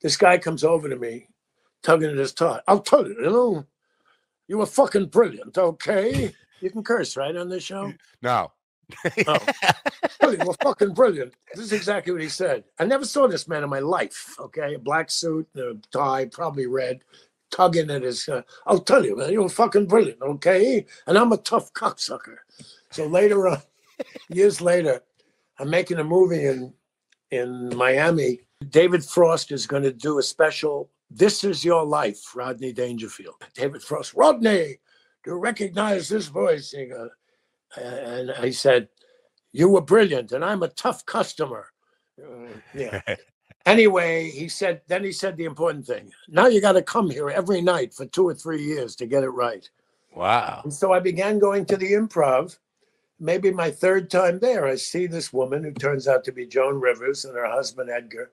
This guy comes over to me, tugging at his tie. I'll tell you, you know, you were fucking brilliant. Okay, you can curse right on this show. No. Oh. You were fucking brilliant. This is exactly what he said. I never saw this man in my life. Okay, a black suit, a tie, probably red, tugging at his. Uh, I'll tell you, man, you were fucking brilliant. Okay, and I'm a tough cocksucker. So later on, years later, I'm making a movie in in Miami. David Frost is going to do a special. This is your life, Rodney Dangerfield. David Frost, Rodney, do you recognize this voice? And I said, "You were brilliant, and I'm a tough customer." Uh, yeah. Anyway, he said. Then he said the important thing. Now you got to come here every night for two or three years to get it right. Wow. And so I began going to the improv. Maybe my third time there, I see this woman who turns out to be Joan Rivers and her husband Edgar.